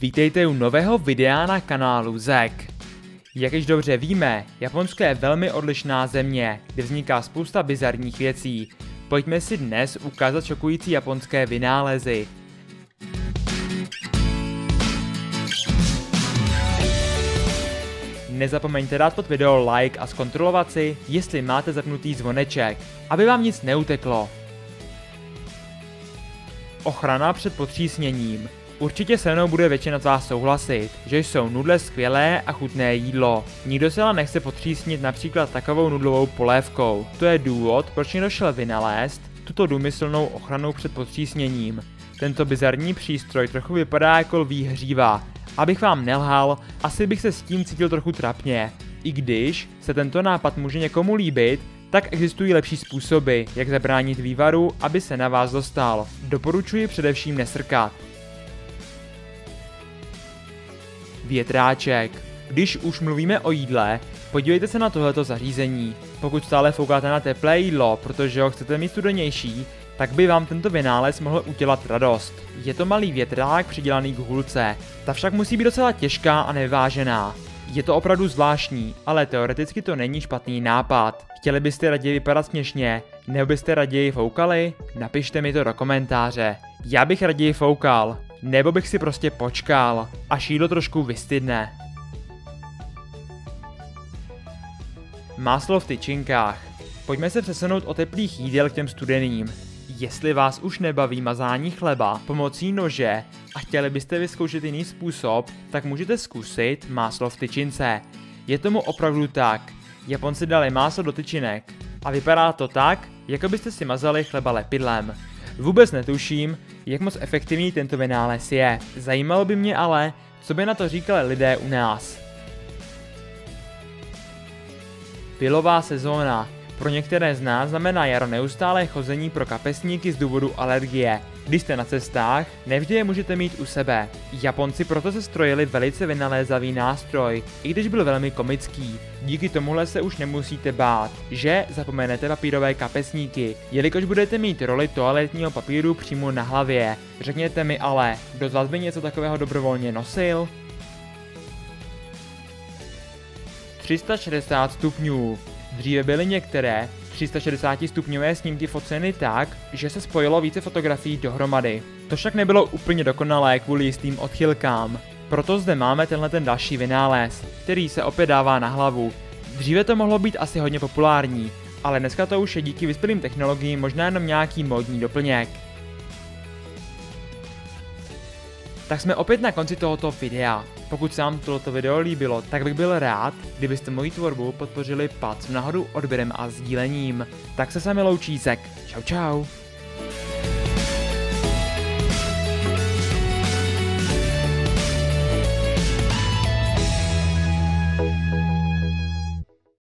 Vítejte u nového videa na kanálu Zek. Jak již dobře víme, Japonsko je velmi odlišná země, kde vzniká spousta bizarních věcí. Pojďme si dnes ukázat šokující japonské vynálezy. Nezapomeňte dát pod video like a zkontrolovat si, jestli máte zapnutý zvoneček, aby vám nic neuteklo. Ochrana před potřísněním. Určitě se mnou bude většina z vás souhlasit, že jsou nudle skvělé a chutné jídlo. Nikdo se ale nechce potřísnit například takovou nudlovou polévkou. To je důvod, proč někdo šel vynalézt tuto důmyslnou ochranu před potřísněním. Tento bizarní přístroj trochu vypadá jako lví hříva. Abych vám nelhal, asi bych se s tím cítil trochu trapně. I když se tento nápad může někomu líbit, tak existují lepší způsoby, jak zabránit vývaru, aby se na vás dostal. Doporučuji především nesrkat. Větráček. Když už mluvíme o jídle, podívejte se na tohleto zařízení. Pokud stále foukáte na teplé jídlo, protože ho chcete mít studenější, tak by vám tento vynález mohl udělat radost. Je to malý větrák přidělaný k hulce, ta však musí být docela těžká a nevážená. Je to opravdu zvláštní, ale teoreticky to není špatný nápad. Chtěli byste raději vypadat směšně, nebo byste raději foukali? Napište mi to do komentáře. Já bych raději foukal, nebo bych si prostě počkal, až jídlo trošku vystydne. Máslo v tyčinkách. Pojďme se přesunout od teplých jídel k těm studeným. Jestli vás už nebaví mazání chleba pomocí nože a chtěli byste vyzkoušet jiný způsob, tak můžete zkusit máslo v tyčince. Je tomu opravdu tak. Japonci dali máslo do tyčinek a vypadá to tak, jako byste si mazali chleba lepidlem. Vůbec netuším, jak moc efektivní tento vynález je. Zajímalo by mě ale, co by na to říkali lidé u nás. Pilová sezóna. Pro některé z nás znamená jaro neustále chození pro kapesníky z důvodu alergie. Když jste na cestách, nevždy je můžete mít u sebe. Japonci proto se strojili velice vynalézavý nástroj, i když byl velmi komický. Díky tomuhle se už nemusíte bát, že zapomenete papírové kapesníky, jelikož budete mít roli toaletního papíru přímo na hlavě. Řekněte mi ale, kdo z vás by něco takového dobrovolně nosil? 360 stupňů. Dříve byly některé 360 stupňové snímky foceny tak, že se spojilo více fotografií dohromady. To však nebylo úplně dokonalé kvůli jistým odchylkám. Proto zde máme tenhle ten další vynález, který se opět dává na hlavu. Dříve to mohlo být asi hodně populární, ale dneska to už je díky vyspělým technologiím možná jenom nějaký módní doplněk. Tak jsme opět na konci tohoto videa. Pokud se vám toto video líbilo, tak bych byl rád, kdybyste moji tvorbu podpořili palcem nahoru odběrem a sdílením. Tak se sami loučí Zek. Čau čau.